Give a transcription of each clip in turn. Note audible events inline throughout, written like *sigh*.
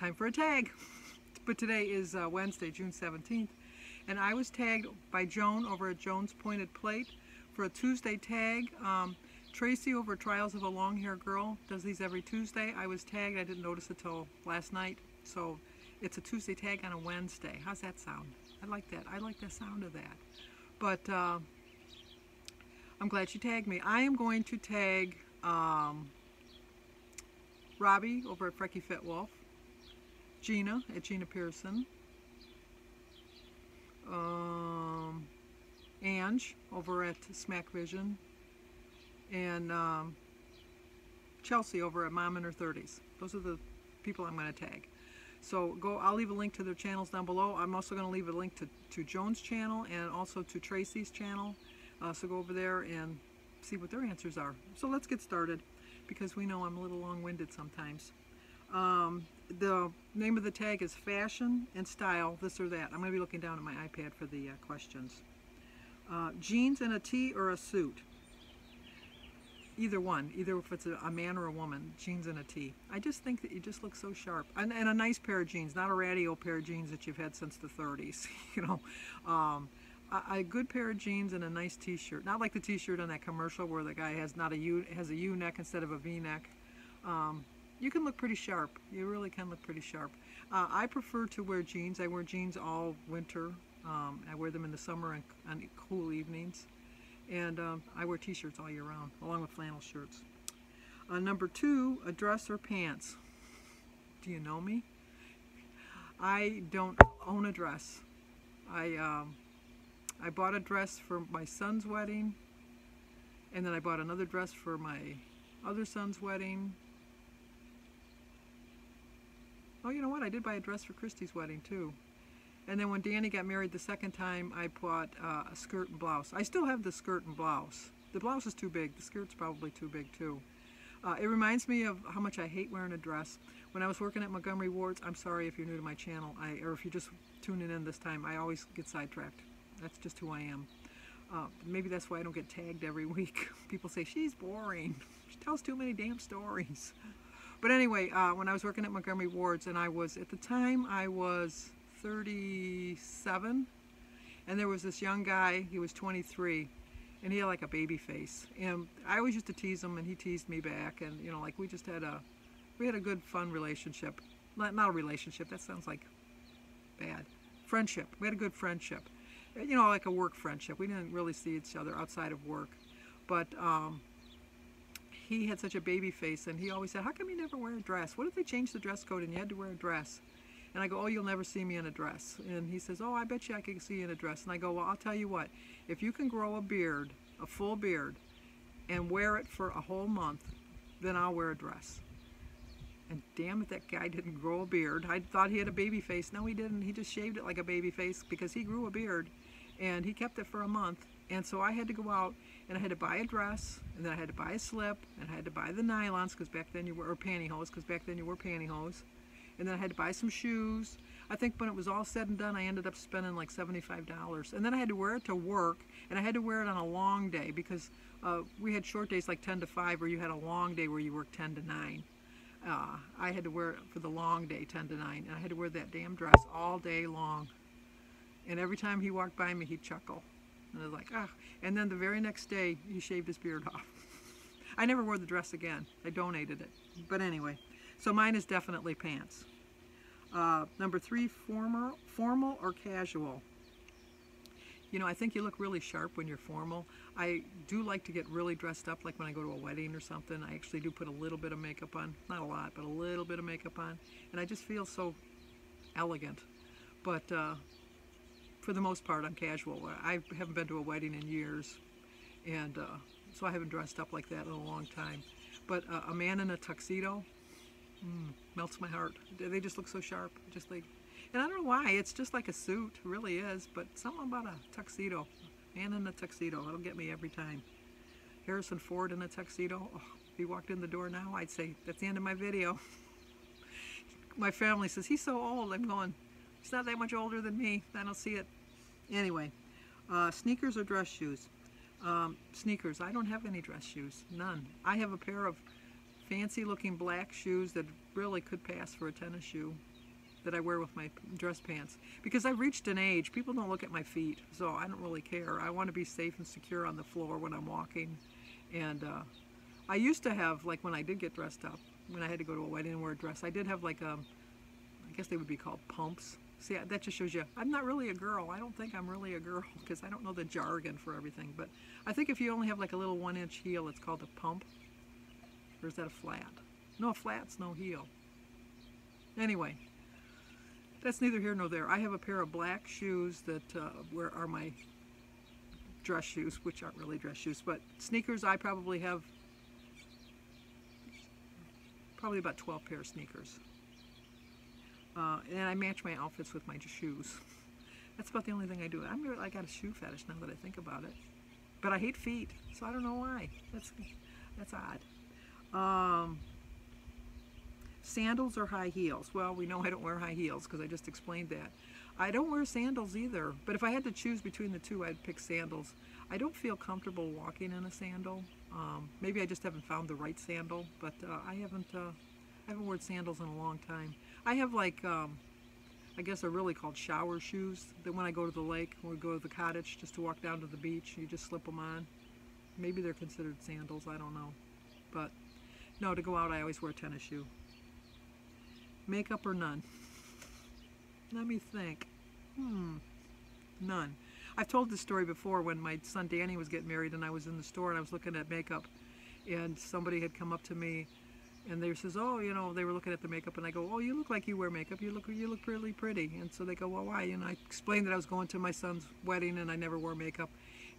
time for a tag. But today is uh, Wednesday, June 17th, and I was tagged by Joan over at Joan's Pointed Plate for a Tuesday tag. Um, Tracy over Trials of a Long Hair Girl does these every Tuesday. I was tagged, I didn't notice it till last night, so it's a Tuesday tag on a Wednesday. How's that sound? I like that. I like the sound of that. But uh, I'm glad she tagged me. I am going to tag um, Robbie over at Freki Fit Wolf, Gina at Gina Pearson, um, Ange over at SMAC Vision, and um, Chelsea over at Mom in Her 30s. Those are the people I'm going to tag. So go. I'll leave a link to their channels down below. I'm also going to leave a link to, to Joan's channel and also to Tracy's channel. Uh, so go over there and see what their answers are. So let's get started because we know I'm a little long-winded sometimes. Um, the name of the tag is fashion and style, this or that. I'm going to be looking down at my iPad for the uh, questions. Uh, jeans and a tee or a suit? Either one, either if it's a, a, man or a woman, jeans and a tee. I just think that you just look so sharp. And, and, a nice pair of jeans, not a ratty old pair of jeans that you've had since the 30s, *laughs* you know. Um, a, a, good pair of jeans and a nice t-shirt. Not like the t-shirt on that commercial where the guy has not a U, has a U-neck instead of a V-neck. Um, you can look pretty sharp. You really can look pretty sharp. Uh, I prefer to wear jeans. I wear jeans all winter. Um, I wear them in the summer and on cool evenings. And um, I wear t-shirts all year round, along with flannel shirts. Uh, number two, a dress or pants. Do you know me? I don't own a dress. I um, I bought a dress for my son's wedding, and then I bought another dress for my other son's wedding, Oh, you know what? I did buy a dress for Christy's wedding too. And then when Danny got married the second time, I bought uh, a skirt and blouse. I still have the skirt and blouse. The blouse is too big. The skirt's probably too big too. Uh, it reminds me of how much I hate wearing a dress. When I was working at Montgomery Ward's, I'm sorry if you're new to my channel, I, or if you're just tuning in this time, I always get sidetracked. That's just who I am. Uh, maybe that's why I don't get tagged every *laughs* week. People say, she's boring. She tells too many damn stories. But anyway, uh, when I was working at Montgomery Wards, and I was, at the time, I was 37, and there was this young guy, he was 23, and he had like a baby face. And I always used to tease him, and he teased me back, and you know, like we just had a, we had a good, fun relationship. Not, a relationship, that sounds like bad. Friendship. We had a good friendship. You know, like a work friendship. We didn't really see each other outside of work. But um, he had such a baby face and he always said, how come you never wear a dress? What if they changed the dress code and you had to wear a dress? And I go, oh, you'll never see me in a dress. And he says, oh, I bet you I can see you in a dress. And I go, well, I'll tell you what, if you can grow a beard, a full beard, and wear it for a whole month, then I'll wear a dress. And damn it, that guy didn't grow a beard. I thought he had a baby face. No, he didn't. He just shaved it like a baby face because he grew a beard. And he kept it for a month. And so I had to go out and I had to buy a dress, and then I had to buy a slip, and I had to buy the nylons, because back then you were, or pantyhose, because back then you wore pantyhose, and then I had to buy some shoes. I think when it was all said and done, I ended up spending like $75. And then I had to wear it to work, and I had to wear it on a long day, because uh, we had short days like 10 to 5, where you had a long day where you worked 10 to 9. Uh, I had to wear it for the long day, 10 to 9, and I had to wear that damn dress all day long. And every time he walked by me, he'd chuckle. And I was like, ah. And then the very next day, he shaved his beard off. I never wore the dress again. I donated it. But anyway, so mine is definitely pants. Uh, number three, formal, formal or casual. You know, I think you look really sharp when you're formal. I do like to get really dressed up, like when I go to a wedding or something. I actually do put a little bit of makeup on. Not a lot, but a little bit of makeup on. And I just feel so elegant. But uh, for the most part, I'm casual. I haven't been to a wedding in years, and uh, so I haven't dressed up like that in a long time. But uh, a man in a tuxedo mm, melts my heart. They just look so sharp, just like, and I don't know why. It's just like a suit, really is. But something about a tuxedo, man in a tuxedo, it'll get me every time. Harrison Ford in a tuxedo. Oh, if he walked in the door now, I'd say that's the end of my video. *laughs* my family says he's so old. I'm going. He's not that much older than me. I don't see it. Anyway, uh, sneakers or dress shoes? Um, sneakers. I don't have any dress shoes. None. I have a pair of fancy looking black shoes that really could pass for a tennis shoe. that I wear with my dress pants because I've reached an age. People don't look at my feet, so I don't really care. I want to be safe and secure on the floor when I'm walking. And uh, I used to have like when I did get dressed up, when I had to go to a wedding and wear a dress, I did have like um, I guess they would be called pumps. See, that just shows you I'm not really a girl. I don't think I'm really a girl *laughs* because I don't know the jargon for everything. But I think if you only have like a little one inch heel, it's called a pump. Or is that a flat? No, flat's no heel. Anyway, that's neither here nor there. I have a pair of black shoes that uh, where are my dress shoes, which aren't really dress shoes, but sneakers I probably have probably about 12 pair of sneakers. Uh, and I match my outfits with my shoes. That's about the only thing I do. I'm I got a shoe fetish now that I think about it. But I hate feet, so I don't know why. That's that's odd. Um, Sandals or high heels? Well, we know I don't wear high heels because I just explained that. I don't wear sandals either, but if I had to choose between the two, I'd pick sandals. I don't feel comfortable walking in a sandal. Um, maybe I just haven't found the right sandal, but uh, I haven't uh, I haven't worn sandals in a long time. I have like um, I guess they're really called shower shoes that when I go to the lake or go to the cottage just to walk down to the beach, you just slip them on. Maybe they're considered sandals, I don't know. But no, to go out I always wear a tennis shoe. Makeup or none? *laughs* Let me think. Hmm, none. I've told this story before when my son Danny was getting married and I was in the store and I was looking at makeup and somebody had come up to me and they says, oh, you know, they were looking at the makeup and I go, oh, you look like you wear makeup. You look, you look really pretty. And so they go, well, why? And I explained that I was going to my son's wedding and I never wore makeup.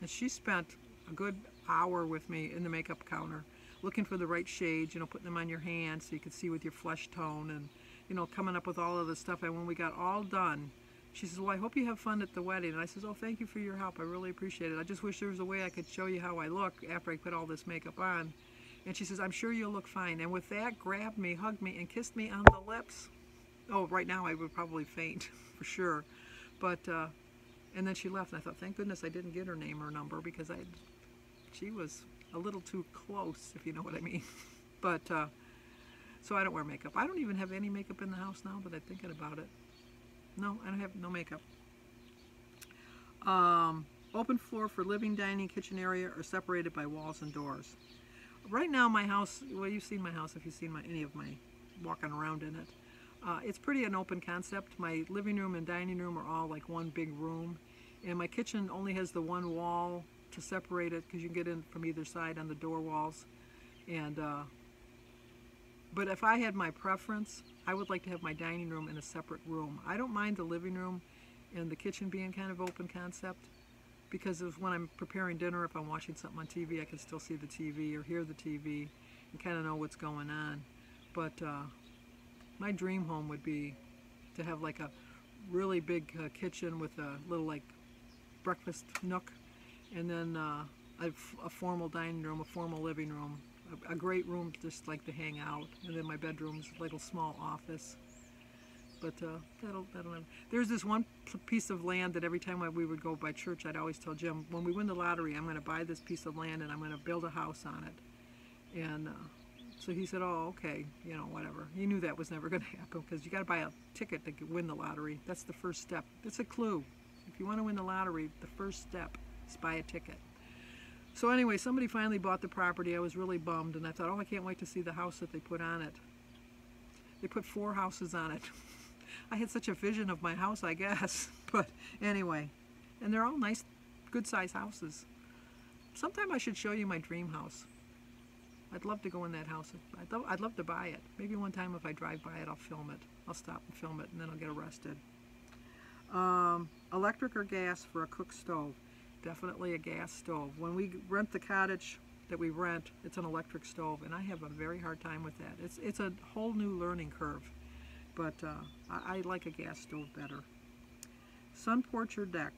And she spent a good hour with me in the makeup counter looking for the right shades, you know, putting them on your hand so you could see with your flesh tone and you know, coming up with all of the stuff. And when we got all done, she says, well, I hope you have fun at the wedding. And I says, oh, thank you for your help. I really appreciate it. I just wish there was a way I could show you how I look after I put all this makeup on. And she says, I'm sure you'll look fine. And with that, grabbed me, hugged me, and kissed me on the lips. Oh, right now I would probably faint, *laughs* for sure. But, uh, and then she left. And I thought, thank goodness I didn't get her name or number because I, she was a little too close, if you know what I mean. *laughs* but, uh, so I don't wear makeup. I don't even have any makeup in the house now that I'm thinking about it. No, I don't have no makeup. Um, open floor for living, dining, kitchen area are separated by walls and doors. Right now my house, well you've seen my house if you've seen my any of my walking around in it. Uh, it's pretty an open concept. My living room and dining room are all like one big room. And my kitchen only has the one wall to separate it because you can get in from either side on the door walls. And uh, but if I had my preference, I would like to have my dining room in a separate room. I don't mind the living room and the kitchen being kind of open concept because of when I'm preparing dinner, if I'm watching something on TV, I can still see the TV or hear the TV and kind of know what's going on. But uh, my dream home would be to have like a really big uh, kitchen with a little like breakfast nook and then uh, a, a formal dining room, a formal living room, a, a great room just like to hang out, and then my bedroom's like a little small office. But uh, that'll that'll. There's this one piece of land that every time we would go by church, I'd always tell Jim, when we win the lottery, I'm going to buy this piece of land and I'm going to build a house on it. And uh, so he said, oh, okay, you know, whatever. He knew that was never going *laughs* to happen because you got to buy a ticket to win the lottery. That's the first step. It's a clue. If you want to win the lottery, the first step is buy a ticket. So anyway, somebody finally bought the property. I was really bummed, and I thought, oh, I can't wait to see the house that they put on it. They put four houses on it. *laughs* I had such a vision of my house, I guess. *laughs* But anyway, and they're all nice, good-sized houses. Sometime I should show you my dream house. I'd love to go in that house. I'd love, I'd love to buy it. Maybe one time if I drive by it, I'll film it. I'll stop and film it, and then I'll get arrested. Um, electric or gas for a cook stove definitely a gas stove. When we rent the cottage that we rent, it's an electric stove, and I have a very hard time with that. It's, it's a whole new learning curve, but uh, I, I like a gas stove better. Sun porch or deck.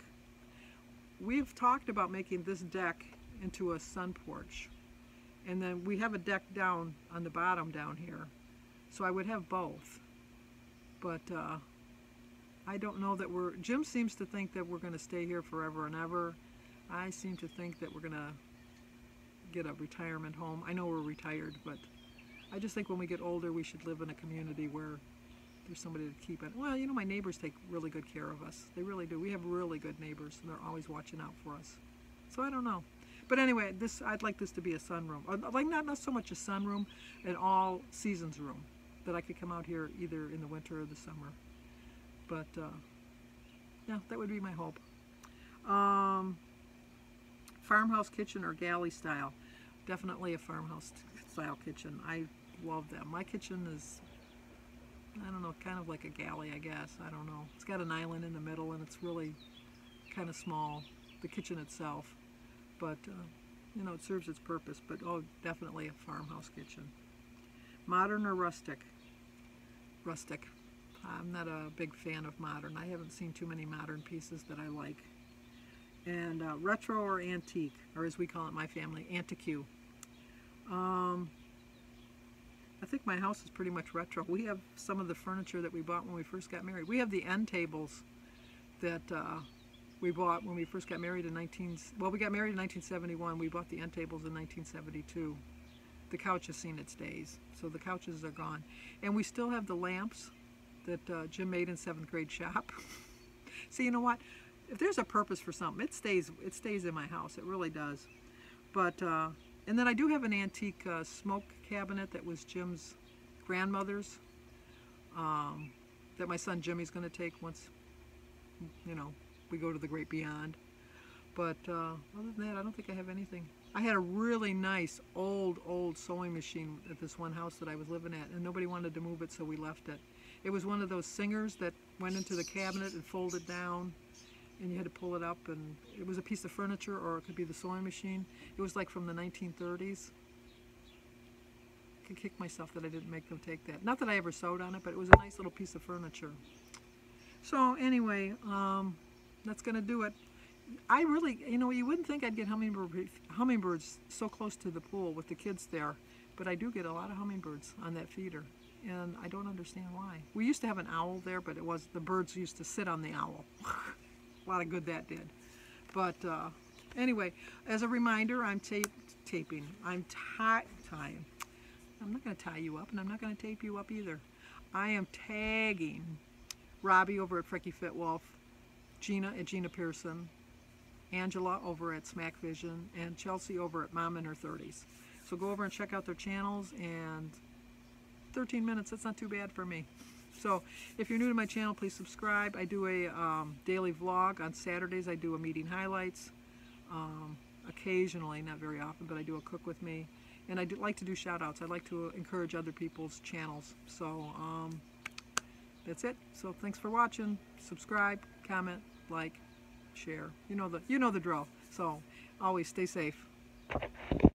We've talked about making this deck into a sun porch, and then we have a deck down on the bottom down here, so I would have both. But uh, I don't know that we're, Jim seems to think that we're going to stay here forever and ever, I seem to think that we're going to get a retirement home. I know we're retired, but I just think when we get older, we should live in a community where there's somebody to keep it. Well, you know, my neighbors take really good care of us. They really do. We have really good neighbors, and they're always watching out for us. So I don't know. But anyway, this I'd like this to be a sunroom. Like not not so much a sunroom, an all seasons room that I could come out here either in the winter or the summer. But uh, yeah, that would be my hope. Um, farmhouse kitchen or galley style. Definitely a farmhouse style kitchen. I love that. My kitchen is, I don't know, kind of like a galley, I guess. I don't know. It's got an island in the middle and it's really kind of small, the kitchen itself. But, uh, you know, it serves its purpose. But, oh, definitely a farmhouse kitchen. Modern or rustic? Rustic. I'm not a big fan of modern. I haven't seen too many modern pieces that I like. And uh, retro or antique, or as we call it in my family, antique. Um, I think my house is pretty much retro. We have some of the furniture that we bought when we first got married. We have the end tables that uh, we bought when we first got married in 19... Well, we got married in 1971. We bought the end tables in 1972. The couch has seen its days, so the couches are gone. And we still have the lamps that uh, Jim made in seventh grade shop. *laughs* See, you know what? If there's a purpose for something, it stays. It stays in my house. It really does. But uh, and then I do have an antique uh, smoke cabinet that was Jim's grandmother's. Um, that my son Jimmy's going to take once, you know, we go to the great beyond. But uh, other than that, I don't think I have anything. I had a really nice old, old sewing machine at this one house that I was living at, and nobody wanted to move it, so we left it. It was one of those Singers that went into the cabinet and folded down, and you had to pull it up, and it was a piece of furniture, or it could be the sewing machine. It was like from the 1930s. I could kick myself that I didn't make them take that. Not that I ever sewed on it, but it was a nice little piece of furniture. So anyway, um, that's going to do it. I really, you know, you wouldn't think I'd get hummingbird, hummingbirds so close to the pool with the kids there, but I do get a lot of hummingbirds on that feeder, and I don't understand why. We used to have an owl there, but it was the birds used to sit on the owl. *laughs* a lot of good that did. But uh, anyway, as a reminder, I'm tape, taping. I'm tie, tying. I'm not going to tie you up, and I'm not going to tape you up either. I am tagging Robbie over at Freki Fit Wolf, Gina at Gina Pearson, Angela over at SMAC Vision, and Chelsea over at Mom in Her 30s. So go over and check out their channels, and 13 minutes, that's not too bad for me. So if you're new to my channel, please subscribe. I do a um, daily vlog. On Saturdays, I do a meeting highlights. Um, occasionally, not very often, but I do a cook with me. And I do like to do shout outs. I like to encourage other people's channels. So um, that's it. So thanks for watching. Subscribe, comment, like, share. You know the you know the drill. So always stay safe.